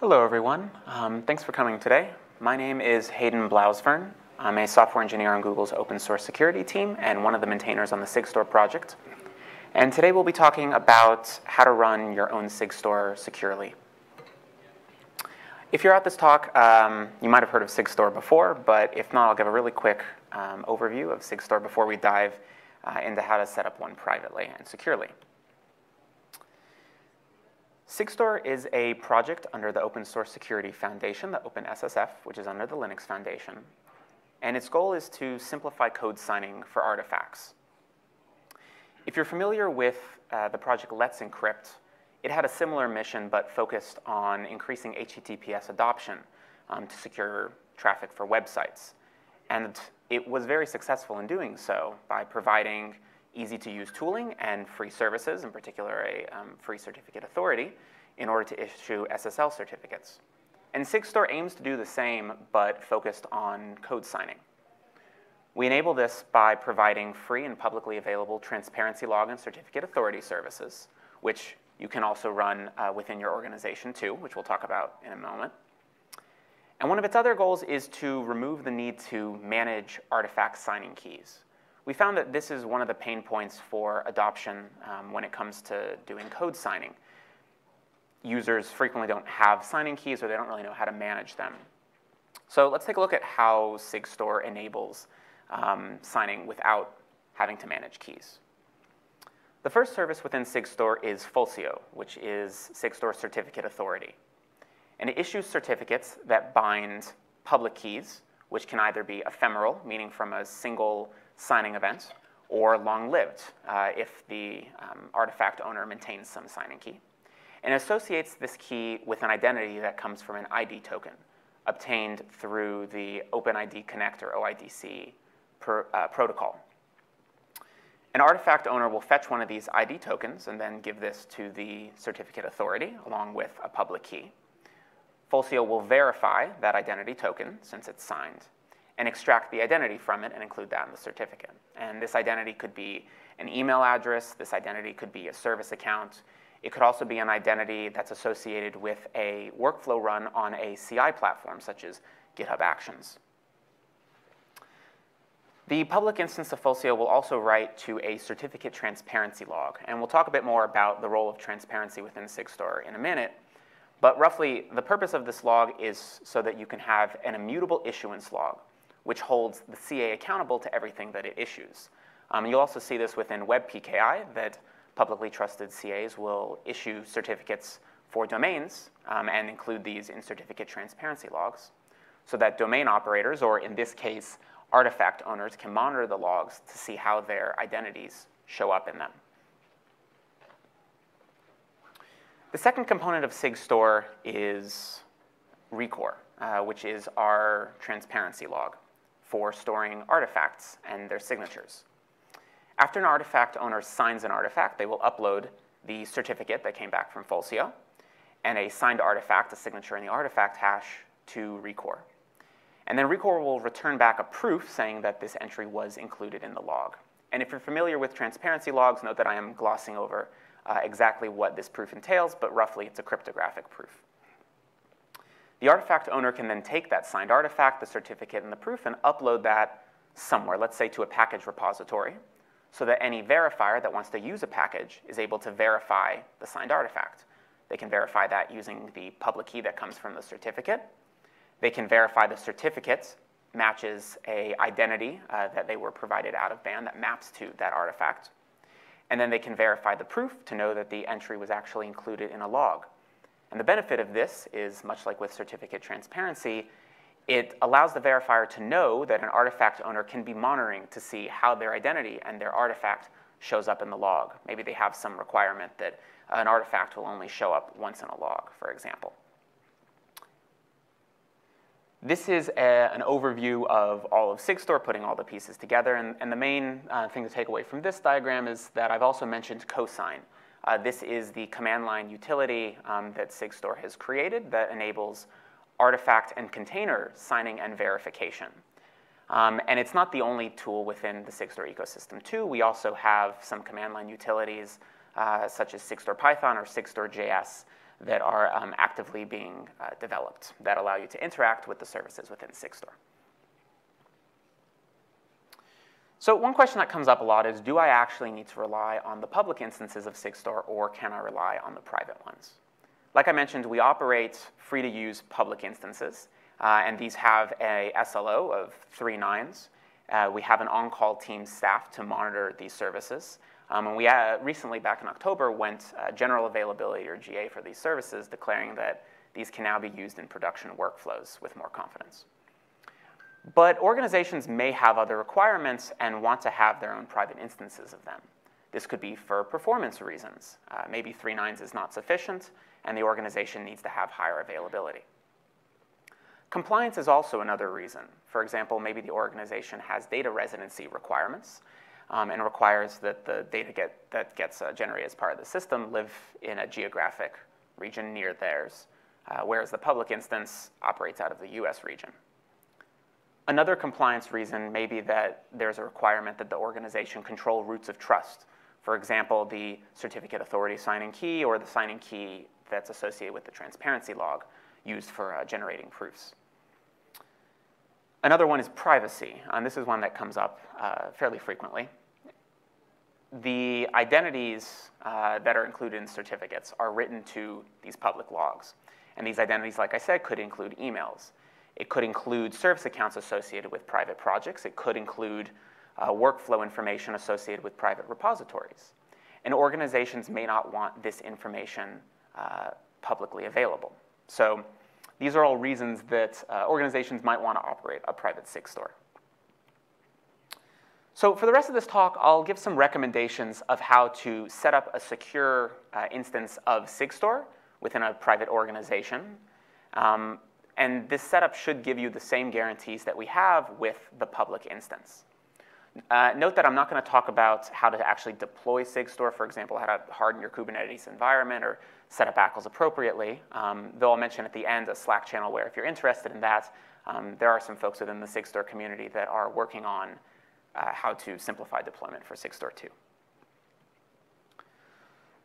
Hello, everyone. Um, thanks for coming today. My name is Hayden Blauzvern. I'm a software engineer on Google's open source security team and one of the maintainers on the SigStore project. And today we'll be talking about how to run your own SigStore securely. If you're at this talk, um, you might have heard of SigStore before, but if not, I'll give a really quick um, overview of SigStore before we dive uh, into how to set up one privately and securely. SigStore is a project under the Open Source Security Foundation, the OpenSSF, which is under the Linux Foundation. And its goal is to simplify code signing for artifacts. If you're familiar with uh, the project Let's Encrypt, it had a similar mission but focused on increasing HTTPS adoption um, to secure traffic for websites. And it was very successful in doing so by providing easy to use tooling and free services, in particular a um, free certificate authority, in order to issue SSL certificates. And SigStore aims to do the same, but focused on code signing. We enable this by providing free and publicly available transparency log and certificate authority services, which you can also run uh, within your organization too, which we'll talk about in a moment. And one of its other goals is to remove the need to manage artifact signing keys. We found that this is one of the pain points for adoption um, when it comes to doing code signing. Users frequently don't have signing keys or they don't really know how to manage them. So let's take a look at how SigStore enables um, signing without having to manage keys. The first service within SigStore is Fulcio, which is SigStore Certificate Authority. And it issues certificates that bind public keys, which can either be ephemeral, meaning from a single signing event, or long-lived uh, if the um, artifact owner maintains some signing key, and associates this key with an identity that comes from an ID token obtained through the OpenID Connect or OIDC per, uh, protocol. An artifact owner will fetch one of these ID tokens and then give this to the certificate authority along with a public key. Fulcio will verify that identity token since it's signed and extract the identity from it and include that in the certificate. And this identity could be an email address, this identity could be a service account, it could also be an identity that's associated with a workflow run on a CI platform such as GitHub Actions. The public instance of Fulcio will also write to a certificate transparency log, and we'll talk a bit more about the role of transparency within SigStore in a minute. But roughly, the purpose of this log is so that you can have an immutable issuance log which holds the CA accountable to everything that it issues. Um, you'll also see this within WebPKI, that publicly trusted CAs will issue certificates for domains um, and include these in certificate transparency logs so that domain operators, or in this case, artifact owners, can monitor the logs to see how their identities show up in them. The second component of SigStore is Rekor, uh, which is our transparency log for storing artifacts and their signatures. After an artifact owner signs an artifact, they will upload the certificate that came back from Fulcio and a signed artifact, a signature in the artifact hash, to Rekor. And then Rekor will return back a proof saying that this entry was included in the log. And if you're familiar with transparency logs, note that I am glossing over uh, exactly what this proof entails, but roughly it's a cryptographic proof. The artifact owner can then take that signed artifact, the certificate, and the proof and upload that somewhere, let's say to a package repository, so that any verifier that wants to use a package is able to verify the signed artifact. They can verify that using the public key that comes from the certificate. They can verify the certificate matches a identity uh, that they were provided out of band that maps to that artifact. And then they can verify the proof to know that the entry was actually included in a log. And the benefit of this is, much like with certificate transparency, it allows the verifier to know that an artifact owner can be monitoring to see how their identity and their artifact shows up in the log. Maybe they have some requirement that an artifact will only show up once in a log, for example. This is a, an overview of all of SigStore, putting all the pieces together. And, and the main uh, thing to take away from this diagram is that I've also mentioned cosign. Uh, this is the command line utility um, that SigStore has created that enables artifact and container signing and verification. Um, and it's not the only tool within the SigStore ecosystem too. We also have some command line utilities uh, such as SigStore Python or SigStore JS that are um, actively being uh, developed that allow you to interact with the services within SigStore. So one question that comes up a lot is, do I actually need to rely on the public instances of SigStore or can I rely on the private ones? Like I mentioned, we operate free-to-use public instances, uh, and these have a SLO of three nines. Uh, we have an on-call team staff to monitor these services. Um, and we uh, recently, back in October, went uh, general availability or GA for these services, declaring that these can now be used in production workflows with more confidence. But organizations may have other requirements and want to have their own private instances of them. This could be for performance reasons. Uh, maybe three nines is not sufficient, and the organization needs to have higher availability. Compliance is also another reason. For example, maybe the organization has data residency requirements um, and requires that the data get, that gets uh, generated as part of the system live in a geographic region near theirs, uh, whereas the public instance operates out of the US region. Another compliance reason may be that there's a requirement that the organization control roots of trust. For example, the certificate authority signing key or the signing key that's associated with the transparency log used for uh, generating proofs. Another one is privacy, and this is one that comes up uh, fairly frequently. The identities uh, that are included in certificates are written to these public logs. And these identities, like I said, could include emails. It could include service accounts associated with private projects. It could include uh, workflow information associated with private repositories. And organizations may not want this information uh, publicly available. So these are all reasons that uh, organizations might want to operate a private SigStore. So for the rest of this talk, I'll give some recommendations of how to set up a secure uh, instance of SigStore within a private organization. Um, and this setup should give you the same guarantees that we have with the public instance. Uh, note that I'm not going to talk about how to actually deploy SigStore, for example, how to harden your Kubernetes environment or set up ACLs appropriately, um, though I'll mention at the end a Slack channel where if you're interested in that, um, there are some folks within the SigStore community that are working on uh, how to simplify deployment for SigStore 2.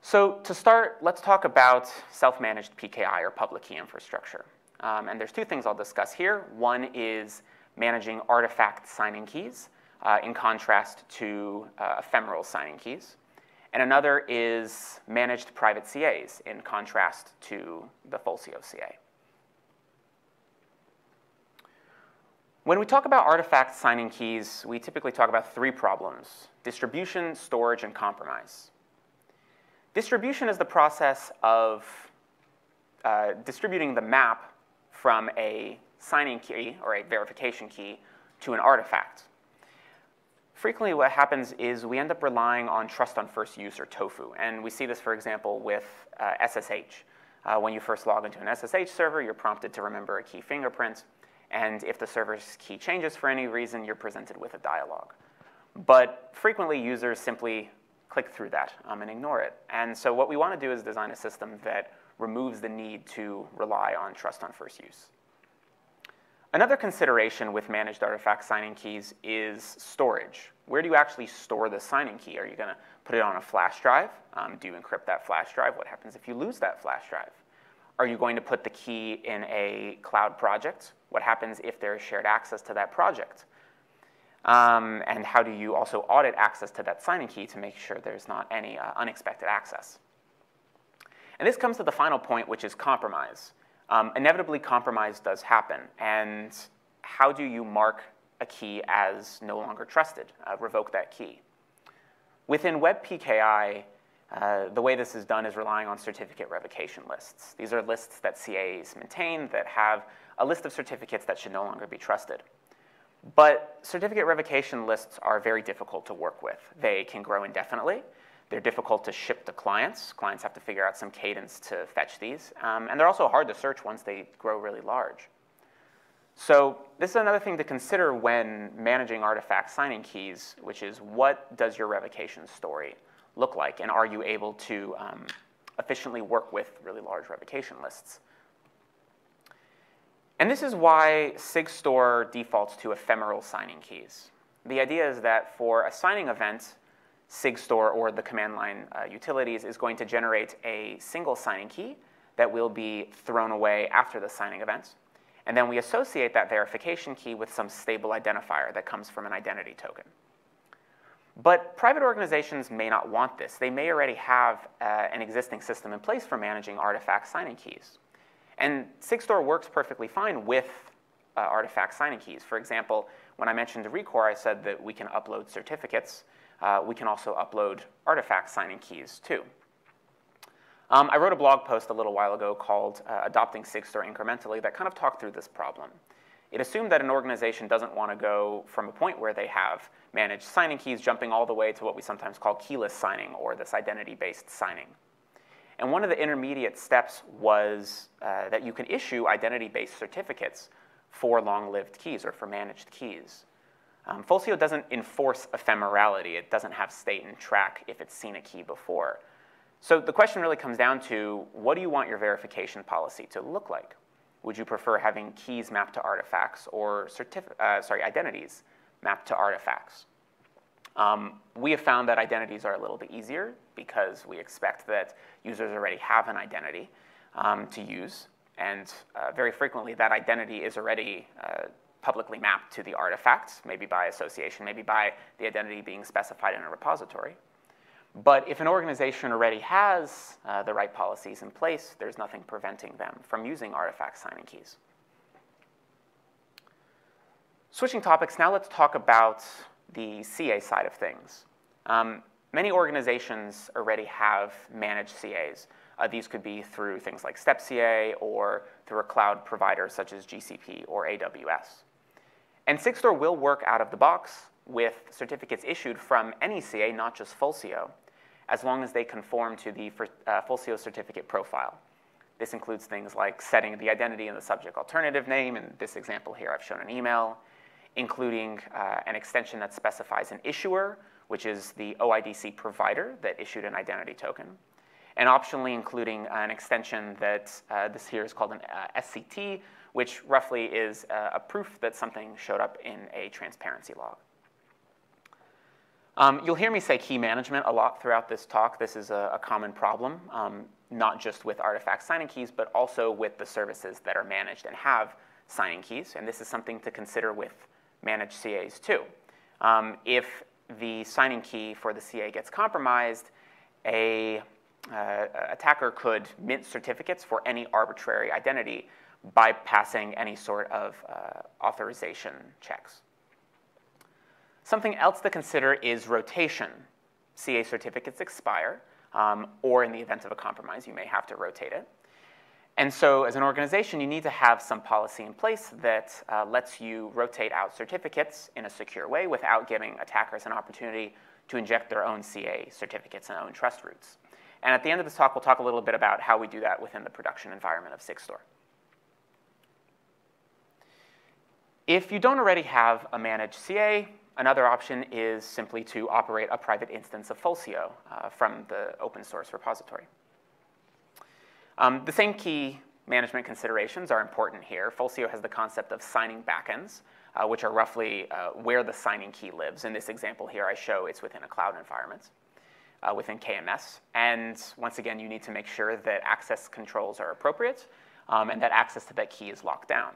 So to start, let's talk about self-managed PKI or public key infrastructure. Um, and there's two things I'll discuss here. One is managing artifact signing keys uh, in contrast to uh, ephemeral signing keys. And another is managed private CAs in contrast to the Fulcio CA. When we talk about artifact signing keys, we typically talk about three problems, distribution, storage, and compromise. Distribution is the process of uh, distributing the map from a signing key or a verification key to an artifact. Frequently what happens is we end up relying on trust on first use or TOFU. And we see this, for example, with uh, SSH. Uh, when you first log into an SSH server, you're prompted to remember a key fingerprint. And if the server's key changes for any reason, you're presented with a dialog. But frequently, users simply click through that um, and ignore it. And so what we want to do is design a system that removes the need to rely on trust on first use. Another consideration with managed artifact signing keys is storage. Where do you actually store the signing key? Are you going to put it on a flash drive? Um, do you encrypt that flash drive? What happens if you lose that flash drive? Are you going to put the key in a cloud project? What happens if there is shared access to that project? Um, and how do you also audit access to that signing key to make sure there's not any uh, unexpected access? And this comes to the final point, which is compromise. Um, inevitably, compromise does happen. And how do you mark a key as no longer trusted, uh, revoke that key? Within WebPKI, uh, the way this is done is relying on certificate revocation lists. These are lists that CAs maintain that have a list of certificates that should no longer be trusted. But certificate revocation lists are very difficult to work with. They can grow indefinitely. They're difficult to ship to clients. Clients have to figure out some cadence to fetch these. Um, and they're also hard to search once they grow really large. So this is another thing to consider when managing artifact signing keys, which is what does your revocation story look like? And are you able to um, efficiently work with really large revocation lists? And this is why SigStore defaults to ephemeral signing keys. The idea is that for a signing event, SigStore or the command line uh, utilities is going to generate a single signing key that will be thrown away after the signing event. And then we associate that verification key with some stable identifier that comes from an identity token. But private organizations may not want this. They may already have uh, an existing system in place for managing artifact signing keys. And Sigstore works perfectly fine with uh, artifact signing keys. For example, when I mentioned Rekor, I said that we can upload certificates. Uh, we can also upload artifact signing keys too. Um, I wrote a blog post a little while ago called uh, Adopting Sigstore Incrementally that kind of talked through this problem. It assumed that an organization doesn't want to go from a point where they have managed signing keys jumping all the way to what we sometimes call keyless signing or this identity-based signing. And one of the intermediate steps was uh, that you can issue identity-based certificates for long-lived keys or for managed keys. Um, Fulcio doesn't enforce ephemerality. It doesn't have state and track if it's seen a key before. So the question really comes down to, what do you want your verification policy to look like? Would you prefer having keys mapped to artifacts or uh, sorry, identities mapped to artifacts? Um, we have found that identities are a little bit easier because we expect that users already have an identity um, to use. And uh, very frequently, that identity is already uh, publicly mapped to the artifacts, maybe by association, maybe by the identity being specified in a repository. But if an organization already has uh, the right policies in place, there's nothing preventing them from using artifact signing keys. Switching topics, now let's talk about the CA side of things. Um, many organizations already have managed CAs. Uh, these could be through things like StepCA or through a cloud provider such as GCP or AWS. And Sigstore will work out of the box with certificates issued from any CA, not just Fulcio as long as they conform to the uh, Fulcio certificate profile. This includes things like setting the identity and the subject alternative name. In this example here, I've shown an email, including uh, an extension that specifies an issuer, which is the OIDC provider that issued an identity token, and optionally including an extension that uh, this here is called an uh, SCT, which roughly is uh, a proof that something showed up in a transparency log. Um, you'll hear me say key management a lot throughout this talk. This is a, a common problem, um, not just with artifact signing keys, but also with the services that are managed and have signing keys. And this is something to consider with managed CAs too. Um, if the signing key for the CA gets compromised, a uh, attacker could mint certificates for any arbitrary identity bypassing any sort of uh, authorization checks. Something else to consider is rotation. CA certificates expire, um, or in the event of a compromise, you may have to rotate it. And so as an organization, you need to have some policy in place that uh, lets you rotate out certificates in a secure way without giving attackers an opportunity to inject their own CA certificates and own trust roots. And at the end of this talk, we'll talk a little bit about how we do that within the production environment of Sigstore. If you don't already have a managed CA, Another option is simply to operate a private instance of Fulcio uh, from the open source repository. Um, the same key management considerations are important here. Fulcio has the concept of signing backends, uh, which are roughly uh, where the signing key lives. In this example here, I show it's within a cloud environment, uh, within KMS. And once again, you need to make sure that access controls are appropriate um, and that access to that key is locked down.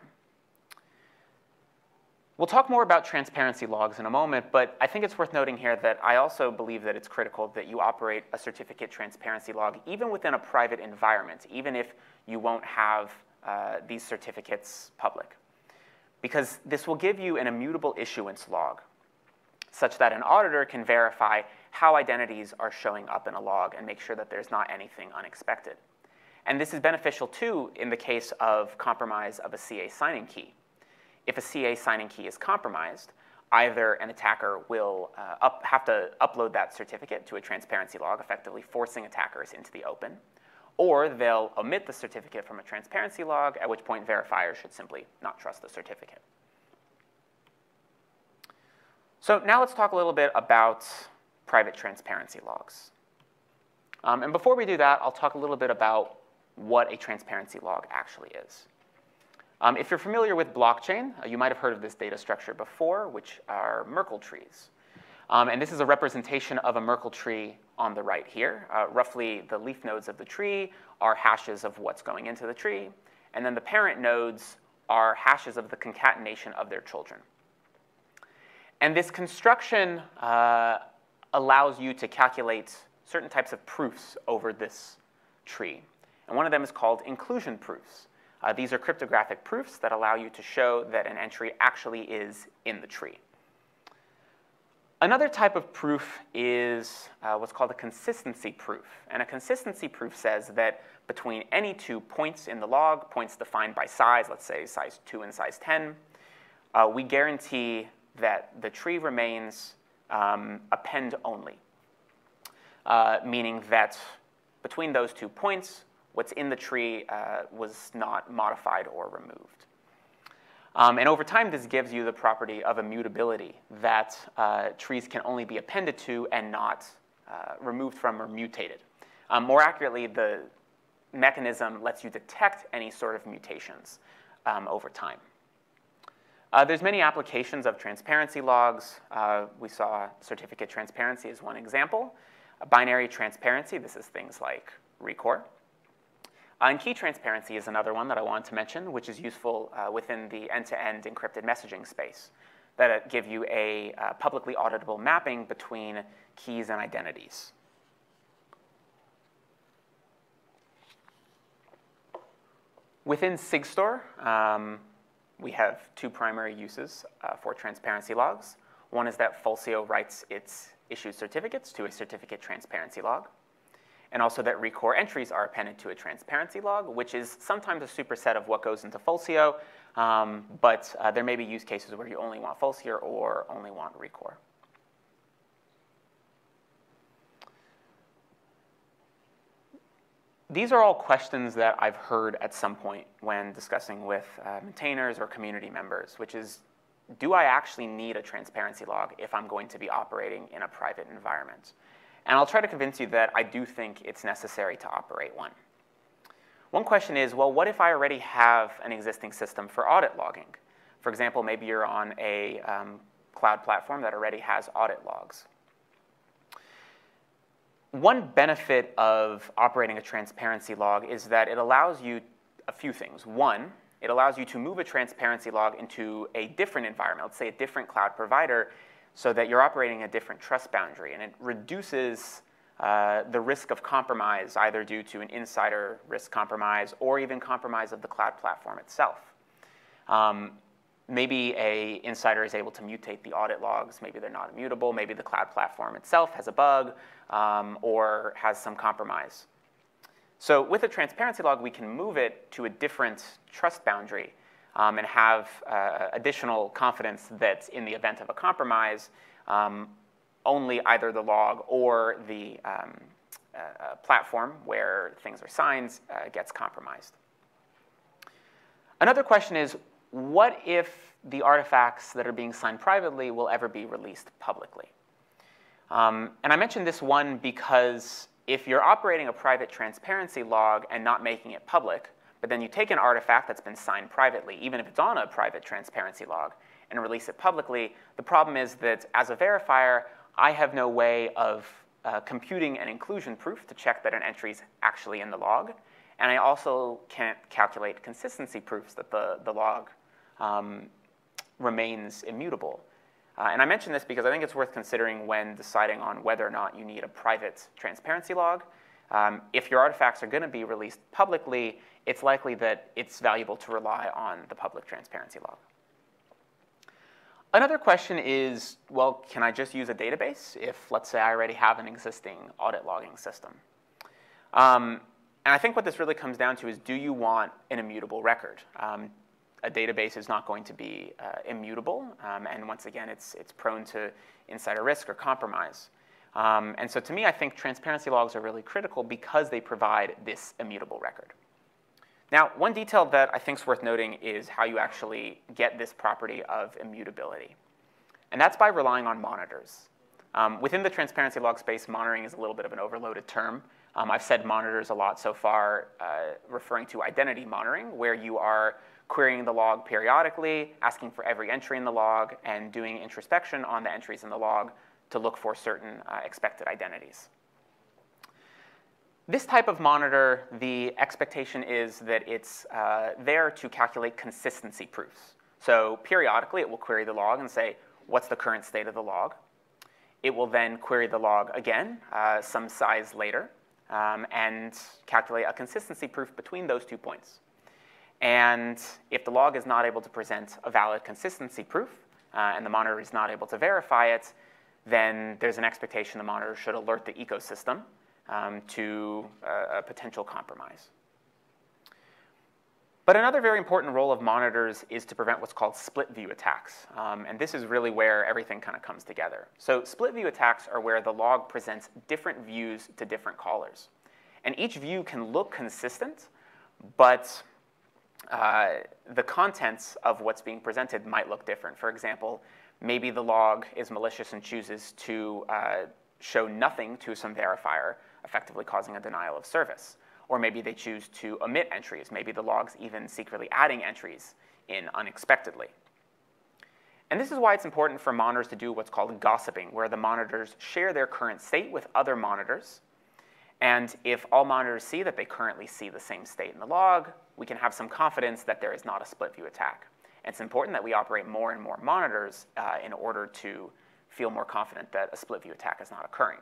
We'll talk more about transparency logs in a moment, but I think it's worth noting here that I also believe that it's critical that you operate a certificate transparency log even within a private environment, even if you won't have uh, these certificates public. Because this will give you an immutable issuance log such that an auditor can verify how identities are showing up in a log and make sure that there's not anything unexpected. And this is beneficial too in the case of compromise of a CA signing key if a CA signing key is compromised, either an attacker will uh, up, have to upload that certificate to a transparency log, effectively forcing attackers into the open, or they'll omit the certificate from a transparency log, at which point verifiers should simply not trust the certificate. So now let's talk a little bit about private transparency logs. Um, and before we do that, I'll talk a little bit about what a transparency log actually is. Um, if you're familiar with blockchain, uh, you might have heard of this data structure before, which are Merkle trees. Um, and this is a representation of a Merkle tree on the right here. Uh, roughly, the leaf nodes of the tree are hashes of what's going into the tree, and then the parent nodes are hashes of the concatenation of their children. And this construction uh, allows you to calculate certain types of proofs over this tree. And one of them is called inclusion proofs. Uh, these are cryptographic proofs that allow you to show that an entry actually is in the tree. Another type of proof is uh, what's called a consistency proof. And a consistency proof says that between any two points in the log, points defined by size, let's say size 2 and size 10, uh, we guarantee that the tree remains um, append only, uh, meaning that between those two points, what's in the tree uh, was not modified or removed. Um, and over time, this gives you the property of immutability, that uh, trees can only be appended to and not uh, removed from or mutated. Um, more accurately, the mechanism lets you detect any sort of mutations um, over time. Uh, there's many applications of transparency logs. Uh, we saw certificate transparency as one example. binary transparency, this is things like Rekor. Uh, and key transparency is another one that I wanted to mention, which is useful uh, within the end-to-end encrypted messaging space that give you a uh, publicly auditable mapping between keys and identities. Within SigStore, um, we have two primary uses uh, for transparency logs. One is that Fulcio writes its issued certificates to a certificate transparency log and also that Rekor entries are appended to a transparency log, which is sometimes a superset of what goes into Fulcio, um, but uh, there may be use cases where you only want Fulcio or only want Rekor. These are all questions that I've heard at some point when discussing with uh, maintainers or community members, which is, do I actually need a transparency log if I'm going to be operating in a private environment? And I'll try to convince you that I do think it's necessary to operate one. One question is, well, what if I already have an existing system for audit logging? For example, maybe you're on a um, cloud platform that already has audit logs. One benefit of operating a transparency log is that it allows you a few things. One, it allows you to move a transparency log into a different environment, let's say a different cloud provider, so that you're operating a different trust boundary. And it reduces uh, the risk of compromise, either due to an insider risk compromise or even compromise of the cloud platform itself. Um, maybe a insider is able to mutate the audit logs. Maybe they're not immutable. Maybe the cloud platform itself has a bug um, or has some compromise. So with a transparency log, we can move it to a different trust boundary um, and have uh, additional confidence that in the event of a compromise, um, only either the log or the um, uh, uh, platform where things are signed uh, gets compromised. Another question is, what if the artifacts that are being signed privately will ever be released publicly? Um, and I mentioned this one because if you're operating a private transparency log and not making it public, but then you take an artifact that's been signed privately, even if it's on a private transparency log, and release it publicly. The problem is that as a verifier, I have no way of uh, computing an inclusion proof to check that an entry is actually in the log. And I also can't calculate consistency proofs that the, the log um, remains immutable. Uh, and I mention this because I think it's worth considering when deciding on whether or not you need a private transparency log. Um, if your artifacts are going to be released publicly, it's likely that it's valuable to rely on the public transparency log. Another question is, well, can I just use a database if, let's say, I already have an existing audit logging system? Um, and I think what this really comes down to is, do you want an immutable record? Um, a database is not going to be uh, immutable, um, and once again, it's, it's prone to insider risk or compromise. Um, and so to me, I think transparency logs are really critical because they provide this immutable record. Now, one detail that I think is worth noting is how you actually get this property of immutability. And that's by relying on monitors. Um, within the transparency log space, monitoring is a little bit of an overloaded term. Um, I've said monitors a lot so far, uh, referring to identity monitoring, where you are querying the log periodically, asking for every entry in the log, and doing introspection on the entries in the log to look for certain uh, expected identities. This type of monitor, the expectation is that it's uh, there to calculate consistency proofs. So periodically, it will query the log and say, what's the current state of the log? It will then query the log again, uh, some size later, um, and calculate a consistency proof between those two points. And if the log is not able to present a valid consistency proof, uh, and the monitor is not able to verify it, then there's an expectation the monitor should alert the ecosystem um, to a, a potential compromise. But another very important role of monitors is to prevent what's called split view attacks. Um, and this is really where everything kind of comes together. So split view attacks are where the log presents different views to different callers. And each view can look consistent, but uh, the contents of what's being presented might look different. For example, maybe the log is malicious and chooses to uh, show nothing to some verifier, effectively causing a denial of service. Or maybe they choose to omit entries. Maybe the log's even secretly adding entries in unexpectedly. And this is why it's important for monitors to do what's called gossiping, where the monitors share their current state with other monitors. And if all monitors see that they currently see the same state in the log, we can have some confidence that there is not a split view attack. It's important that we operate more and more monitors uh, in order to feel more confident that a split view attack is not occurring.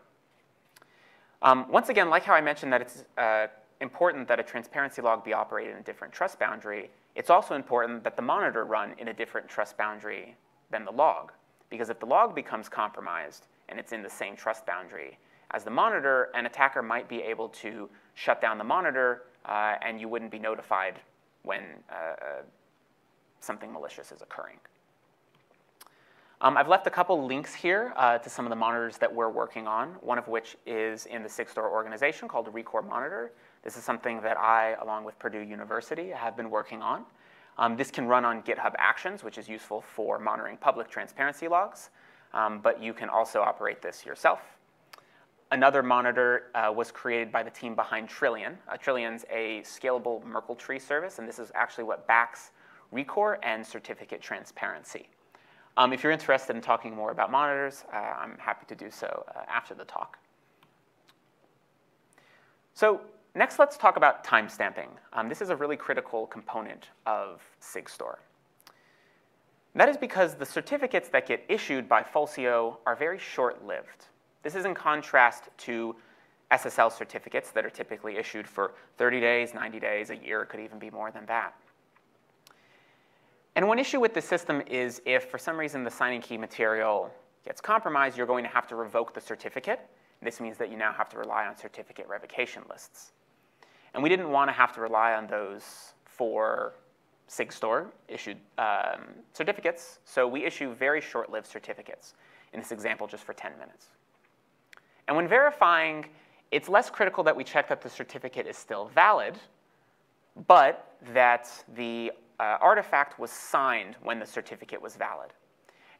Um, once again, like how I mentioned that it's uh, important that a transparency log be operated in a different trust boundary, it's also important that the monitor run in a different trust boundary than the log. Because if the log becomes compromised and it's in the same trust boundary as the monitor, an attacker might be able to shut down the monitor uh, and you wouldn't be notified when uh, uh something malicious is occurring. Um, I've left a couple links here uh, to some of the monitors that we're working on, one of which is in the Sigstore organization called Rekor Monitor. This is something that I, along with Purdue University, have been working on. Um, this can run on GitHub Actions, which is useful for monitoring public transparency logs, um, but you can also operate this yourself. Another monitor uh, was created by the team behind Trillian. Uh, Trillian's a scalable Merkle tree service, and this is actually what backs Rekor and certificate transparency. Um, if you're interested in talking more about monitors, uh, I'm happy to do so uh, after the talk. So next, let's talk about timestamping. Um, this is a really critical component of Sigstore. That is because the certificates that get issued by Fulcio are very short-lived. This is in contrast to SSL certificates that are typically issued for 30 days, 90 days, a year, it could even be more than that. And one issue with the system is if for some reason the signing key material gets compromised, you're going to have to revoke the certificate. This means that you now have to rely on certificate revocation lists. And we didn't want to have to rely on those for Sigstore issued um, certificates, so we issue very short-lived certificates, in this example just for 10 minutes. And when verifying, it's less critical that we check that the certificate is still valid, but that the uh, artifact was signed when the certificate was valid.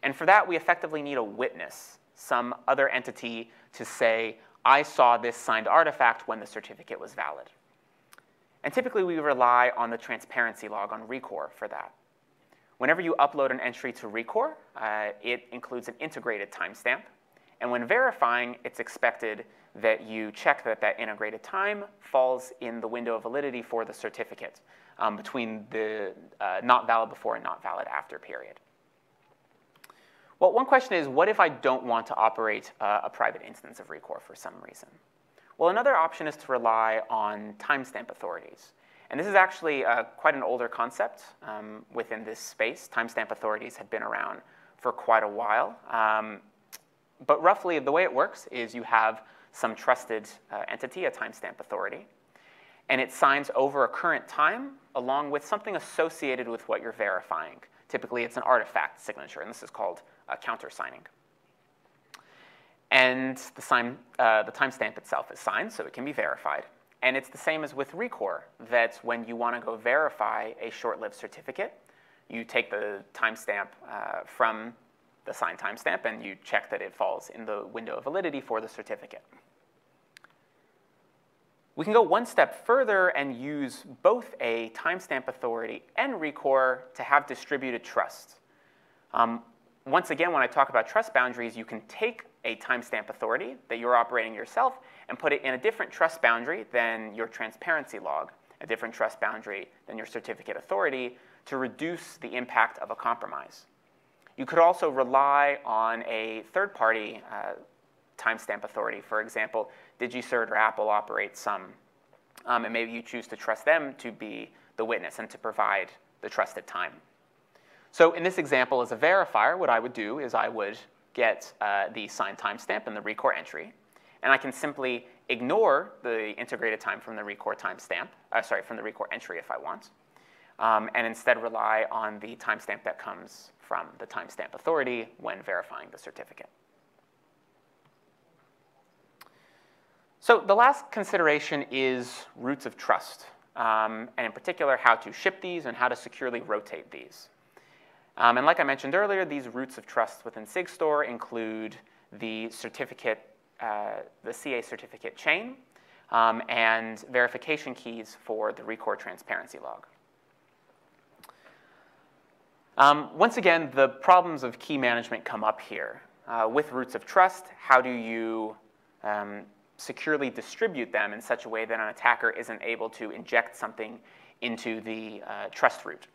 And for that, we effectively need a witness, some other entity to say, I saw this signed artifact when the certificate was valid. And typically, we rely on the transparency log on Rekor for that. Whenever you upload an entry to Rekor, uh, it includes an integrated timestamp. And when verifying, it's expected that you check that that integrated time falls in the window of validity for the certificate um, between the uh, not valid before and not valid after period. Well, one question is, what if I don't want to operate uh, a private instance of Rekor for some reason? Well, another option is to rely on timestamp authorities. And this is actually uh, quite an older concept um, within this space. Timestamp authorities have been around for quite a while. Um, but roughly, the way it works is you have some trusted uh, entity, a timestamp authority, and it signs over a current time along with something associated with what you're verifying. Typically, it's an artifact signature, and this is called uh, countersigning. And the, uh, the timestamp itself is signed, so it can be verified. And it's the same as with Rekor, that when you want to go verify a short-lived certificate, you take the timestamp uh, from the signed timestamp and you check that it falls in the window of validity for the certificate. We can go one step further and use both a timestamp authority and Rekor to have distributed trust. Um, once again, when I talk about trust boundaries, you can take a timestamp authority that you're operating yourself and put it in a different trust boundary than your transparency log, a different trust boundary than your certificate authority to reduce the impact of a compromise. You could also rely on a third-party uh, timestamp authority. For example, DigiCert or Apple operate some, um, and maybe you choose to trust them to be the witness and to provide the trusted time. So in this example, as a verifier, what I would do is I would get uh, the signed timestamp and the Rekor entry, and I can simply ignore the integrated time from the Rekor timestamp, uh, sorry, from the Rekor entry if I want, um, and instead rely on the timestamp that comes from the timestamp authority when verifying the certificate. So the last consideration is roots of trust, um, and in particular, how to ship these and how to securely rotate these. Um, and like I mentioned earlier, these roots of trust within SigStore include the certificate, uh, the CA certificate chain, um, and verification keys for the Rekor transparency log. Um, once again, the problems of key management come up here. Uh, with roots of trust, how do you um, securely distribute them in such a way that an attacker isn't able to inject something into the uh, trust root?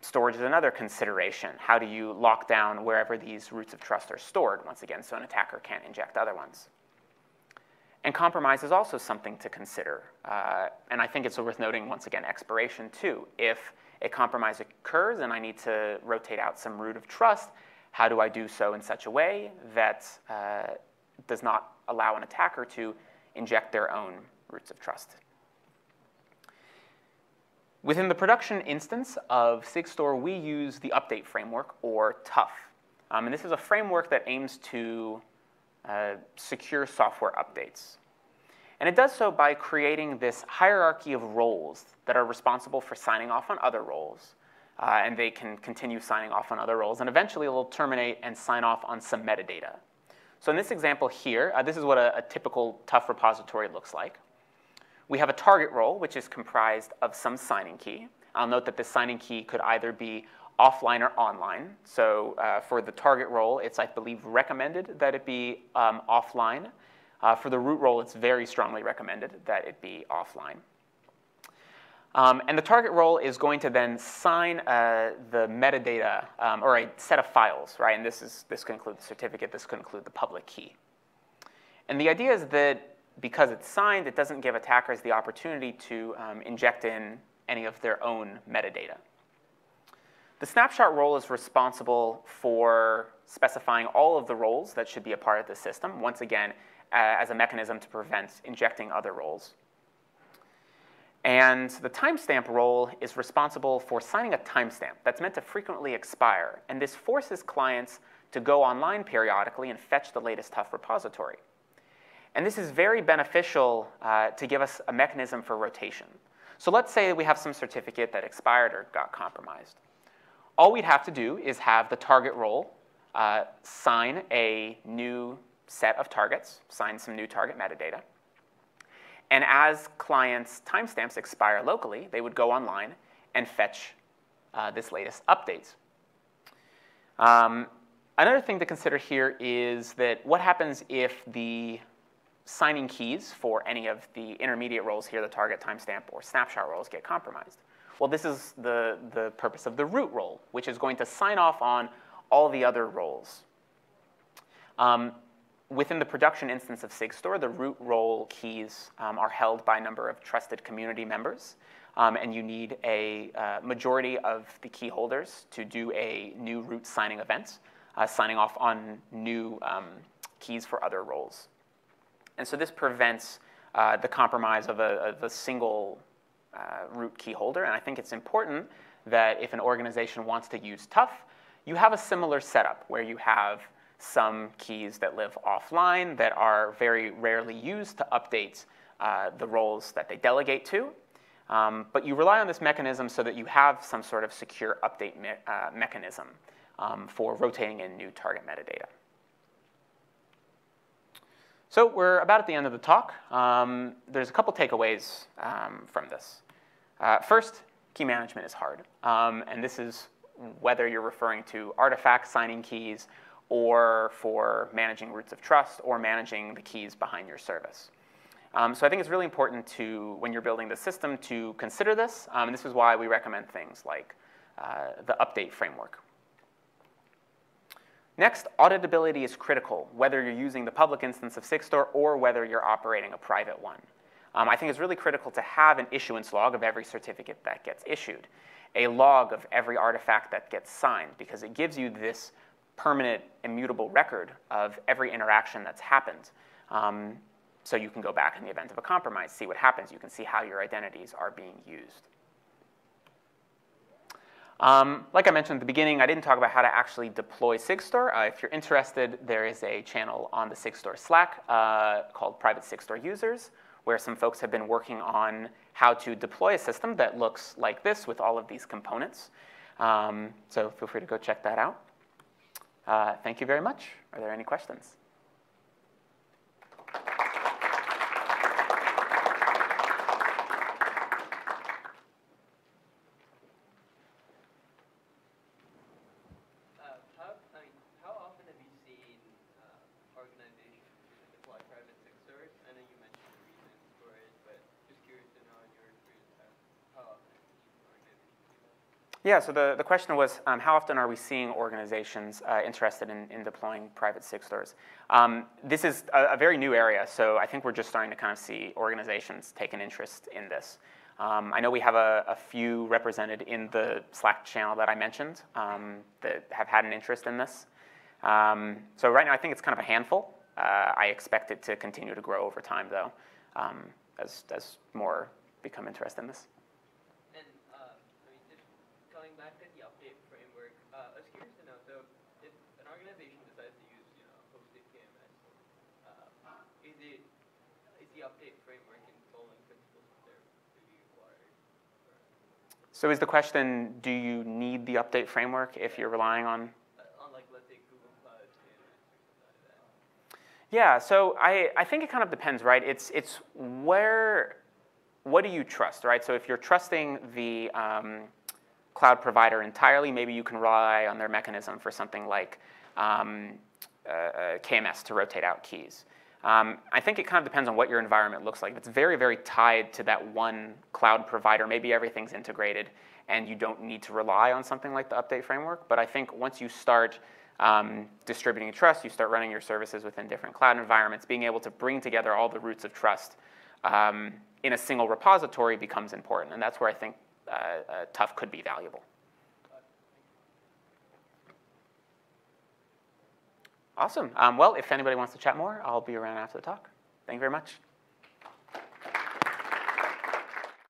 Storage is another consideration. How do you lock down wherever these roots of trust are stored, once again, so an attacker can't inject other ones? And compromise is also something to consider. Uh, and I think it's worth noting, once again, expiration too. If a compromise occurs and I need to rotate out some root of trust, how do I do so in such a way that uh, does not allow an attacker to inject their own roots of trust? Within the production instance of SigStore, we use the update framework, or TUF. Um, and this is a framework that aims to uh, secure software updates. And it does so by creating this hierarchy of roles that are responsible for signing off on other roles. Uh, and they can continue signing off on other roles. And eventually, it'll terminate and sign off on some metadata. So in this example here, uh, this is what a, a typical TUF repository looks like. We have a target role, which is comprised of some signing key. I'll note that this signing key could either be offline or online. So uh, for the target role, it's, I believe, recommended that it be um, offline. Uh, for the root role, it's very strongly recommended that it be offline. Um, and the target role is going to then sign uh, the metadata um, or a set of files, right? And this, is, this could include the certificate, this could include the public key. And the idea is that because it's signed, it doesn't give attackers the opportunity to um, inject in any of their own metadata. The snapshot role is responsible for specifying all of the roles that should be a part of the system, once again, as a mechanism to prevent injecting other roles. And the timestamp role is responsible for signing a timestamp that's meant to frequently expire. And this forces clients to go online periodically and fetch the latest TUF repository. And this is very beneficial uh, to give us a mechanism for rotation. So let's say we have some certificate that expired or got compromised. All we'd have to do is have the target role uh, sign a new set of targets, sign some new target metadata. And as clients' timestamps expire locally, they would go online and fetch uh, this latest update. Um, another thing to consider here is that what happens if the signing keys for any of the intermediate roles here, the target timestamp or snapshot roles, get compromised? Well, this is the, the purpose of the root role, which is going to sign off on all the other roles. Um, within the production instance of SigStore, the root role keys um, are held by a number of trusted community members. Um, and you need a uh, majority of the key holders to do a new root signing event, uh, signing off on new um, keys for other roles. And so this prevents uh, the compromise of a, of a single uh, root key holder. And I think it's important that if an organization wants to use TUF, you have a similar setup where you have some keys that live offline that are very rarely used to update uh, the roles that they delegate to. Um, but you rely on this mechanism so that you have some sort of secure update me uh, mechanism um, for rotating in new target metadata. So we're about at the end of the talk. Um, there's a couple takeaways um, from this. Uh, first, key management is hard. Um, and this is whether you're referring to artifact signing keys or for managing roots of trust, or managing the keys behind your service. Um, so I think it's really important to, when you're building the system, to consider this. Um, and this is why we recommend things like uh, the update framework. Next, auditability is critical, whether you're using the public instance of Sigstore or whether you're operating a private one. Um, I think it's really critical to have an issuance log of every certificate that gets issued, a log of every artifact that gets signed, because it gives you this permanent, immutable record of every interaction that's happened. Um, so you can go back in the event of a compromise, see what happens. You can see how your identities are being used. Um, like I mentioned at the beginning, I didn't talk about how to actually deploy Sigstore. Uh, if you're interested, there is a channel on the Sigstore Slack uh, called Private Sigstore Users, where some folks have been working on how to deploy a system that looks like this with all of these components. Um, so feel free to go check that out. Uh, thank you very much. Are there any questions? Yeah, so the, the question was um, how often are we seeing organizations uh, interested in, in deploying private Sigstores? Um, this is a, a, very new area, so I think we're just starting to kind of see organizations take an interest in this. Um, I know we have a, a, few represented in the Slack channel that I mentioned um, that have had an interest in this. Um, so right now I think it's kind of a handful. Uh, I expect it to continue to grow over time though um, as, as more become interested in this. So is the question, do you need the update framework if you're relying on? on like, let's say, Google Cloud Yeah, so I, I think it kind of depends, right? It's, it's where, what do you trust, right? So if you're trusting the um, cloud provider entirely, maybe you can rely on their mechanism for something like um, uh, uh KMS to rotate out keys. Um, I think it kind of depends on what your environment looks like. If it's very, very tied to that one cloud provider, maybe everything's integrated and you don't need to rely on something like the update framework. But I think once you start um, distributing trust, you start running your services within different cloud environments, being able to bring together all the roots of trust um, in a single repository becomes important. And that's where I think uh, uh, Tuf could be valuable. Awesome. Um, well, if anybody wants to chat more, I'll be around after the talk. Thank you very much.